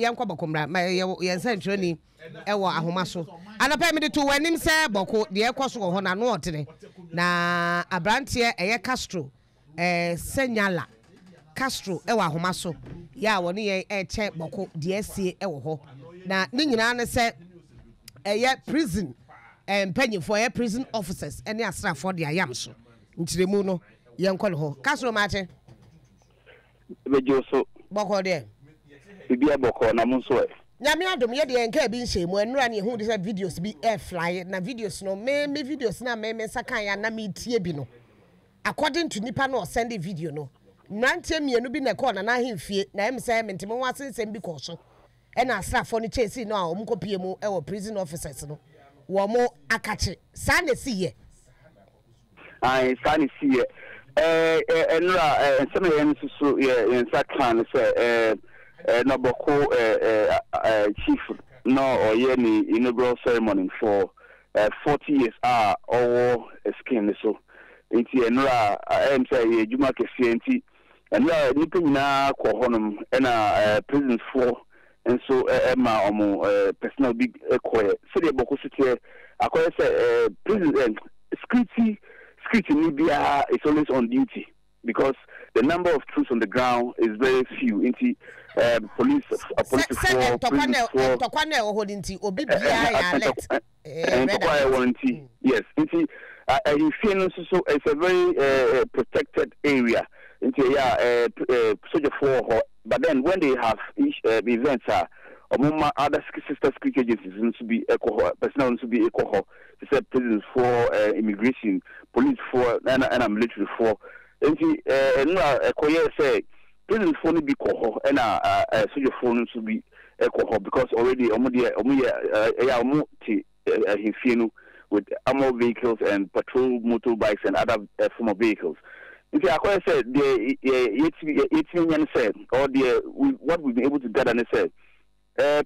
yɛnkɔ bɔkɔ mmra. Ma yɛ- yɛn nsɛnkyerɛni ɛwɔ ahoma so. Anapa mede to w'anim sɛ bɔko deɛ ɛkɔ so wɔ hɔ na ano ɔtene. Na aberanteɛ ɛyɛ castro ɛɛ senyala. Castro ɛwɔ ahoma so. Yɛ a wɔne yɛn ɛɛkyɛ bɔko deɛ asie ɛwɔ hɔ. Na ne nyinaa ne sɛ ɛyɛ prison ɛɛ mpanyinfoɔ ɛyɛ prison officers ɛne asraafoɔ de ayam so. Nkyerɛmu no yɛnkɔ ne hɔ. Castro maakye bɛgye so. Bɔkɔ deɛ? Biribi abɔkɔ na mo nso ɛ nyame adom yɛde yɛn nkaa bi nhyɛ mu. Ɛnora ne yɛhu de sɛ videos bi ɛfly na videos no me me videos no a me me nsa kan yɛ na metie bi no. According to nipa no ɔsɛnde video no mmeranteɛ mmienu bi na ɛkɔɔ nana ahemfie na ɛm sɛ mente mo ho asensɛm bi kɔɔ so. Ɛna asraafoɔ no kyɛɛsii no a ɔmo kɔpie mu ɛwɔ prison officers no. Wɔ mo akakye saa na ɛsi yɛ. Ae saa ne siiɛ ɛnora nsɛm a yɛn nso so yɛ yɛn nsa ka no sɛ eh, eh, nɔbɔko eh, eh, eh, chief. Na ɔyɛ ne inaugural ceremony for eh, 40 years. Ah, A ɔwɔ skin no so nti ɛnora eh, ɛm sɛ yɛ adwuma kɛseɛ nti ɛnora nnipa nyinaa kɔ hɔnom ɛna presidentfoɔ nso ɛma ɔmo personal bi kɔɛ sɛdeɛ bɔko so teɛ akɔyɛ sɛ president security security ni biara is always on duty because the number of troops on the ground is very few. Nti uh, police uh, police sɛ sɛ ntɔkwa na ntɔkwa ɛwɔ hɔ no nti obi biara yɛ alert. Eh, red ntɔkwa a ɛwɔ alert. nti yes nti ahemfie no nso so it's a very uh, protected area. Nti ɛyɛ a sogyafoɔ wɔ hɔ. But then when they have ish, uh, events a ɔmo ma other sister security agencies nso bi ɛkɔ hɔ personnel nso bi ɛkɔ hɔ. Te sɛ prisons for uh, immigration police for ɛna ɛna military for nti ɛnu a ɛkɔyɛ sɛ prisons for no bi kɔ hɔ ɛɛ sogyafoɔ no nso bi eh, ɛkɔ hɔ because already ɔmo deɛ ɔmo yɛ ɛyɛ ɔmo te eh, eh, ahemfie no with armored vehicles and patrol motorbikes and other uh, form of vehicles. Nti akɔyɛ deɛ yɛ yɛtumi yɛ- yɛtumi nya no sɛ or deɛ what we been able to gather ne ɛɛ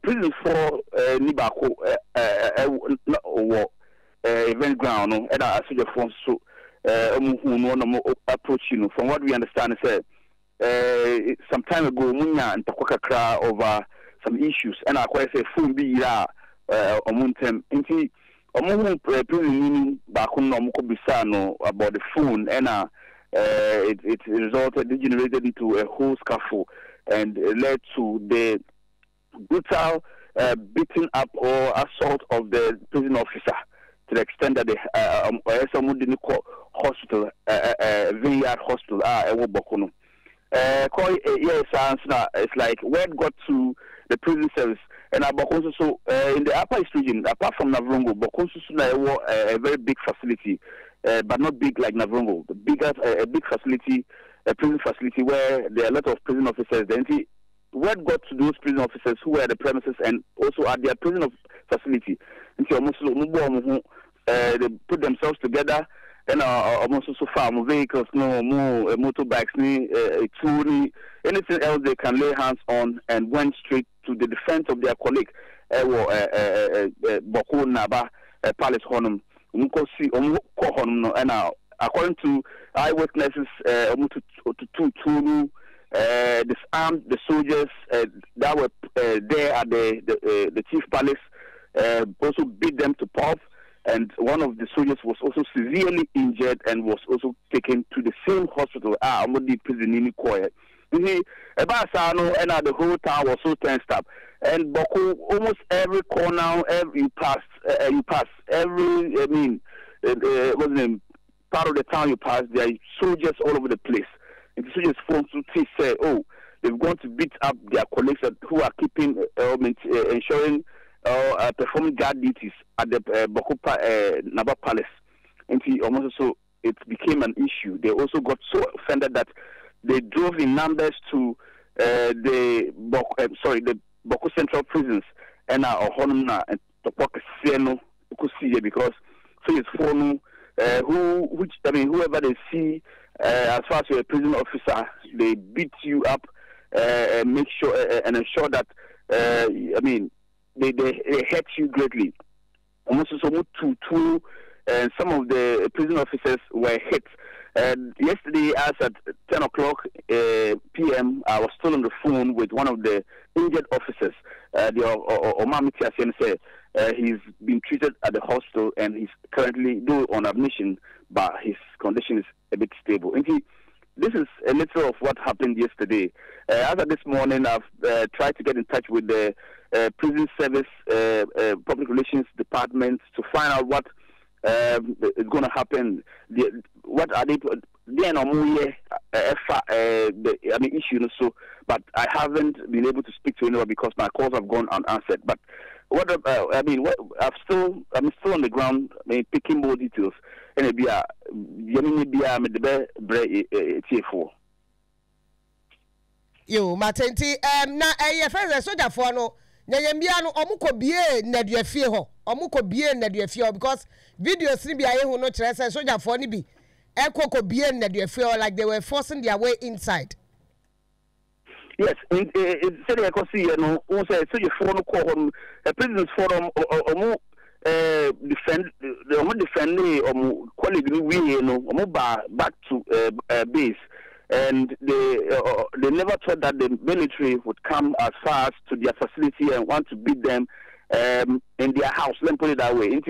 prisons for ɛɛ ni baako ɛɛ event ground no ɛna asogyafoɔ nso ɔmo hu no ɔna ɔmo approach no. From what we understand sɛ ɛɛ some time ago ɔmo nya ntakwa kakra over some issues ɛna akɔyɛ sɛ phone bi yira a ɔmo ntɛm nti ɔmo hu ɛɛ prison ni baako na ɔmo kɔ bisa no about the phone ɛna uh, it, it resulted, degenerated into a whole scuffle and uh, led to the brutal uh, beating up or assault of the prison officer to the extent that the uh, um, uh, hospital, uh, uh, Vineyard Hospital, ah, uh. Uh, call uh, yes, answer. It's like word got to the prison service. And Abokonso, so uh, in the Upper East region, apart from Navrongo, Bokonso so a, a very big facility, uh, but not big like Navrongo. The bigger, uh, a big facility, a prison facility where there are a lot of prison officers. The word got to those prison officers who were the premises and also at their prison of facility. Bọ ọmọ uh, they put themselves together and ọmọ nso so vehicles no uh, motorbikes ni uh, tool ni anything else they can lay hands on and went straight to the defense of their colleague ɛwɔ uh, uh, uh, bɔko naba uh, palace hɔnom ọmọ kɔ si ọmọ kɔ hɔnom no ɛna according to eyewitnesses uh, ọmọ tutu tuo no uh, disarmed the soldiers uh, that were uh, there at the the, uh, the chief palace. Uh, also beat them to pulp, and one of the soldiers was also severely injured and was also taken to the same hospital. Ah, Amodi prison in. Nti ɛbaa saa no ɛna the whole town was so tensed up and Bawku almost every corner every you pass uh, you pass every I mean uh, what's the name part of the town you pass there are soldiers all over the place and the soldiers phone to see say oh they've gone to beat up their colleagues who are keeping uh, ensuring uh, uh, performing guard duties at the uh, Bokupa uh, Naba Palace. And he almost so it became an issue. They also got so offended that they drove in numbers to uh, the Bok, uh, sorry the Bawku Central prisons and uh, and Topoka Sieno because so it's no uh, who which I mean whoever they see uh, as far as you're a prison officer they beat you up uh, and make sure uh, and ensure that uh, I mean they, they, they hurt you greatly. And some of the prison officers were hit And yesterday, as at 10 o'clock uh, p.m., I was still on the phone with one of the injured officers. Uh, the Omami Tiasian said uh, he's been treated at the hospital and he's currently, though on admission, but his condition is a bit stable. And he, this is a little of what happened yesterday. Uh, as of this morning, I've uh, tried to get in touch with the uh, prison service uh, uh, public relations department to find out what um, is going to happen. The, what are they? Then I'm the I mean issue so, but I haven't been able to speak to anyone because my calls have gone unanswered. But what uh, I mean, what, I'm still I'm still on the ground, I mean, picking more details. And it be yẹmi bi a mede bɛ brɛ etiefoɔ. yo matenti um, na ɛyɛ fɛn sɛ sogyafoɔ no nyanyambia no ɔmo kɔ bie nnaduafie hɔ ɔmo kɔ bie nnaduafie hɔ because videos ni bi a yehu no kyerɛ sɛ sogyafoɔ no bi ɛkɔ kɔ bie nnaduafie hɔ like they were forcing their way inside. yes sɛdeɛ ɛkɔ si yɛ no wɔn sɛ sogyafoɔ no kɔ hɔ no prisoners forum ɔmo defend the ɔmo defend ɔmo colleague no wie no ba back to uh, uh, base. and they uh, they never thought that the military would come as far as to their facility and want to beat them um, in their house. Let me put it that way.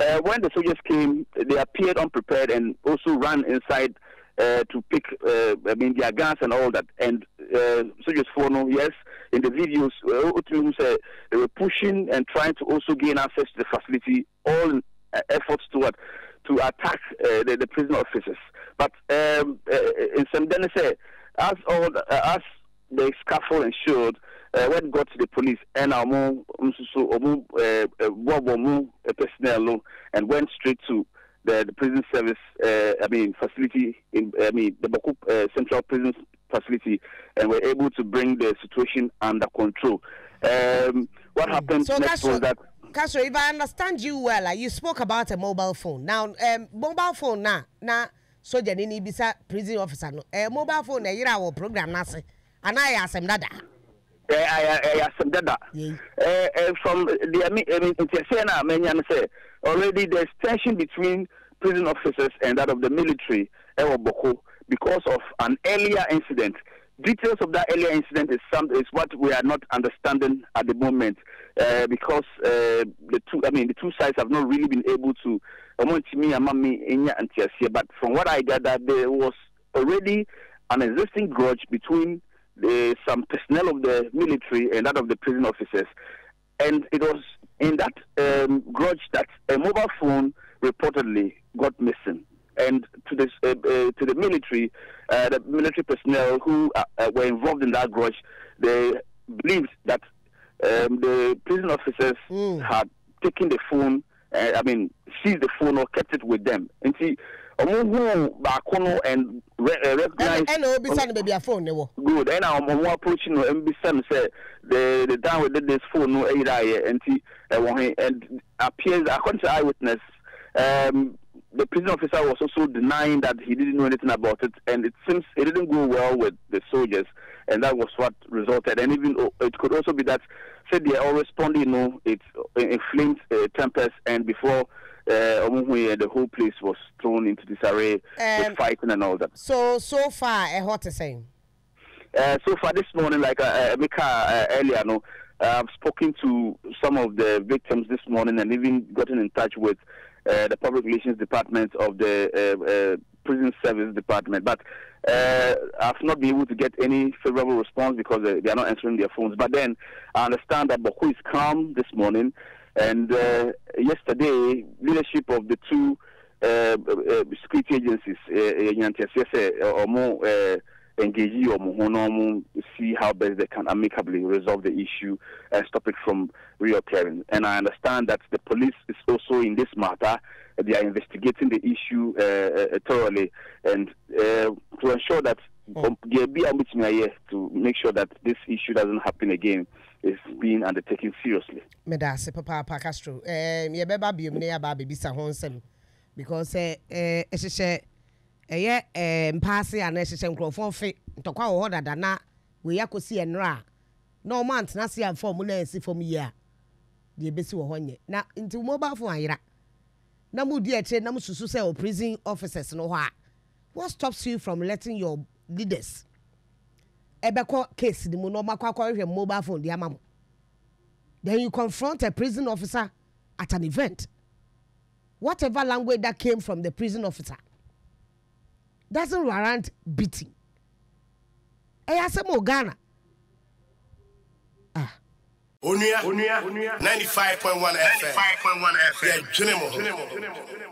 Uh, when the soldiers came, they appeared unprepared and also ran inside uh, to pick, uh, I mean, their guns and all that. And uh, soldiers No, yes, in the videos, uh, they were pushing and trying to also gain access to the facility, all efforts toward to attack the, the prison officers. But um, uh, in some say, as all the, uh, as the scaffold ensured, uh, when got to the police and our more personnel and went straight to the, the prison service, uh, I mean facility in I mean the uh, Central Prison Facility, and were able to bring the situation under control. Um, what happened so next was that. Castro, if I understand you well, like you spoke about a mobile phone. Now, um, mobile phone now, now soja ni bisa prison officer no ɛyɛ mobile phone na ɛyere awɔ program n'ase ana ɛyɛ asɛm dada. ɛyɛ ɛyɛ asɛm dada. ɛɛ from the i mean ntiɛsɛ na amenya no sɛ already there is tension between prison officers and that of the military ɛwɔ boko because of an earlier incident. Details of that earlier incident is some is what we are not understanding at the moment uh, because uh, the two I mean the two sides have not really been able to but from what I gathered, there was already an existing grudge between the, some personnel of the military and that of the prison officers. And it was in that um, grudge that a mobile phone reportedly got missing. And to, this, uh, uh, to the military, uh, the military personnel who uh, were involved in that grudge, they believed that um, the prison officers mm. had taken the phone uh, I mean, seized the phone or kept it with them. And see, ọmọ hu baako no and re uh, recognize. ẹna obi sani baabi a phone ne good ẹna ọmọ ọmọ approach no ẹn sani sẹ the the did this phone no ẹyira ayẹ nti he and appears according to eyewitness um, the prison officer was also denying that he didn't know anything about it and it seems it didn't go well with the soldiers and that was what resulted and even it could also be that said they are responding, you know, it inflamed uh, tempers, and before uh, the whole place was thrown into disarray um, with fighting and all that. So, so far, uh, what is saying? Uh, so far this morning, like uh, Mika uh, earlier, no, I've spoken to some of the victims this morning and even gotten in touch with uh, the public relations department of the uh, uh, prison service department. But uh, I've not been able to get any favorable response because they, they, are not answering their phones. But then I understand that Bawku is calm this morning, and uh, yesterday, leadership of the two uh, uh security agencies, uh, engage you or see how best they can amicably resolve the issue and stop it from reoccurring. And I understand that the police is also in this matter they are investigating the issue uh, uh, thoroughly and uh, to ensure that oh. there be a meeting to make sure that this issue doesn't happen again is being undertaken seriously. Medase Papa Papa Castro. Eh me beba biom ne aba bebisa ho nsem because eh eh ɛyɛ ɛɛ eh, mpaase a ɛhyehyɛ nkurɔfoɔ fe ntɔkwa wɔ hɔ dada na wɔyɛ akɔsi ɛnora a na wɔn antena ase a fɔm na ɛsi fɔm yie a deɛ ebesi wɔ hɔ nyɛ na nti mobile phone ayera na mo di akyire na mo susu sɛ o prison officers no hɔ a what stops you from letting your leaders ɛbɛkɔ case ni mu? Na ɔmo akɔ akɔhwɛ mobile phone de ama mo then you confront a prison officer at an event. Whatever language that came from the prison officer doesn't warrant beating. Ɛyɛ asɛm wɔ ghana. Ah. onua onua ninety five point one fm Ninety-five point one FM. dwene mu.